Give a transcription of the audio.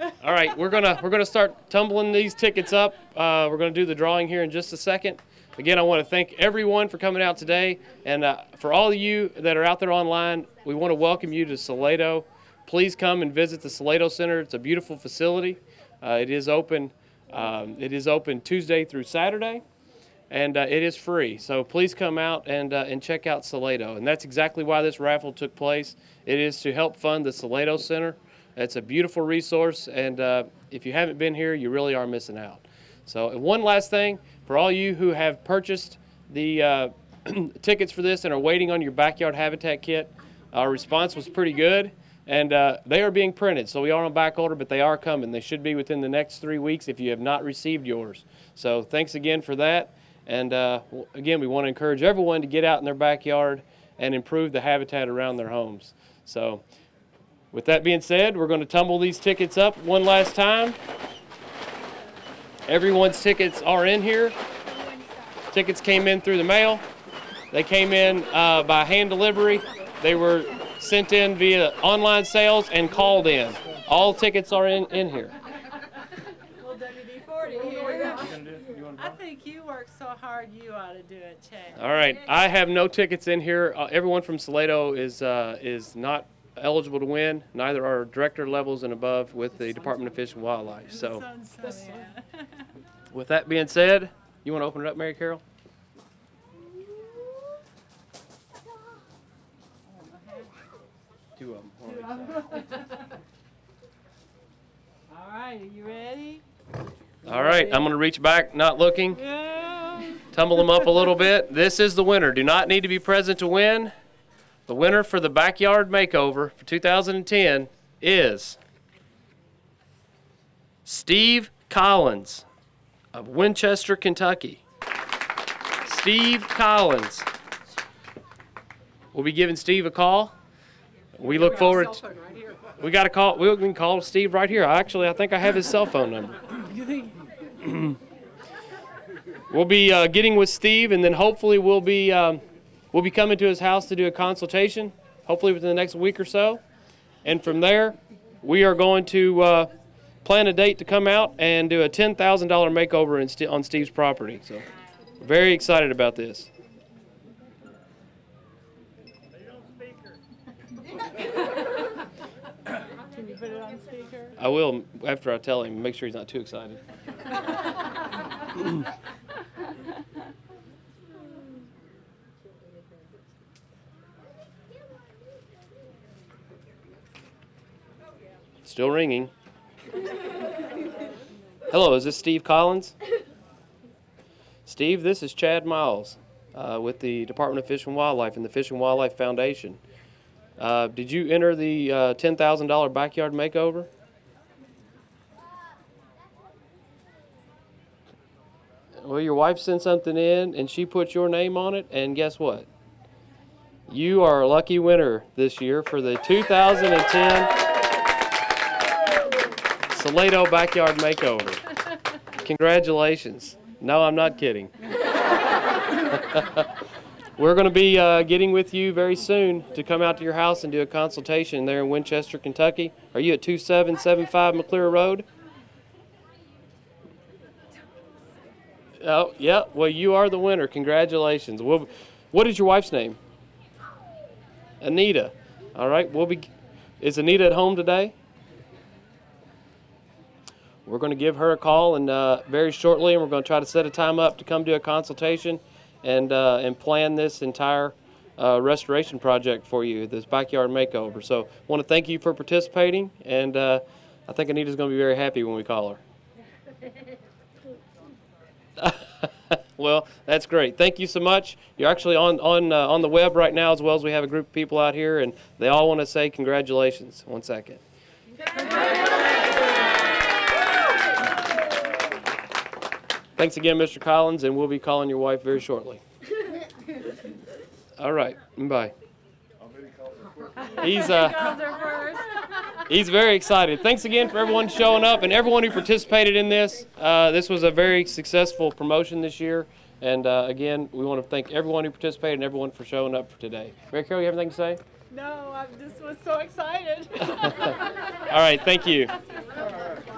All right, we're gonna we're gonna start tumbling these tickets up. Uh, we're gonna do the drawing here in just a second. Again, I want to thank everyone for coming out today, and uh, for all of you that are out there online, we want to welcome you to Salato. Please come and visit the Salato Center. It's a beautiful facility. Uh, it is open. Um, it is open Tuesday through Saturday, and uh, it is free. So please come out and uh, and check out Salato. And that's exactly why this raffle took place. It is to help fund the Salato Center. It's a beautiful resource, and uh, if you haven't been here, you really are missing out. So, one last thing for all you who have purchased the uh, tickets for this and are waiting on your backyard habitat kit, our response was pretty good, and uh, they are being printed. So we are on back order, but they are coming. They should be within the next three weeks if you have not received yours. So thanks again for that. And uh, again, we want to encourage everyone to get out in their backyard and improve the habitat around their homes. So. With that being said, we're going to tumble these tickets up one last time. Everyone's tickets are in here. Tickets came in through the mail. They came in uh, by hand delivery. They were sent in via online sales and called in. All tickets are in, in here. Well, WD-40 here. I think you work so hard, you ought to do it, Chad. All right, I have no tickets in here. Uh, everyone from Salato is uh, is not eligible to win. Neither are director levels and above with the Department of Fish and Wildlife. So. Sun, sun, yeah. With that being said, you want to open it up, Mary Carol? Two of them. All right, are you ready? All right, I'm going to reach back, not looking, Yeah. tumble them up a little bit. This is the winner. Do not need to be present to win. The winner for the backyard makeover for 2010 is Steve Collins of Winchester, Kentucky. Steve Collins. We'll be giving Steve a call. We look forward. We got a call. We can call Steve right here. Actually, I think I have his cell phone number. we'll be uh, getting with Steve, and then hopefully we'll be um, we'll be coming to his house to do a consultation. Hopefully within the next week or so, and from there, we are going to uh, plan a date to come out and do a ten thousand dollar makeover in St- on Steve's property. So, very excited about this. Can you put it on speaker? I will after I tell him. Make sure he's not too excited. Still ringing. Hello, is this Steve Collins? Steve, this is Chad Miles uh, with the Department of Fish and Wildlife and the Fish and Wildlife Foundation. Uh, did you enter the uh, $10,000 backyard makeover? Well, your wife sent something in and she put your name on it, and guess what? You are a lucky winner this year for the 2010 Salato Backyard Makeover. Congratulations. No, I'm not kidding. We're going to be uh, getting with you very soon to come out to your house and do a consultation there in Winchester, Kentucky. Are you at 2775 McClure Road? Oh, yeah. Well, you are the winner. Congratulations. We'll, what is your wife's name? Anita. All right. We'll be. Is Anita at home today? We're going to give her a call and uh, very shortly, and we're going to try to set a time up to come do a consultation and uh, and plan this entire uh, restoration project for you, this backyard makeover. So, I want to thank you for participating, and uh, I think Anita's going to be very happy when we call her. well, that's great. Thank you so much. You're actually on on uh, on the web right now, as well as we have a group of people out here, and they all want to say congratulations. One second. Thanks again, Mr. Collins, and we'll be calling your wife very shortly. All right, bye. He's uh. Girls are first. He's very excited. Thanks again for everyone showing up and everyone who participated in this. Uh, this was a very successful promotion this year. And uh, again, we want to thank everyone who participated and everyone for showing up for today. Mary Carol, you have anything to say? No, I just was so excited. All right, thank you.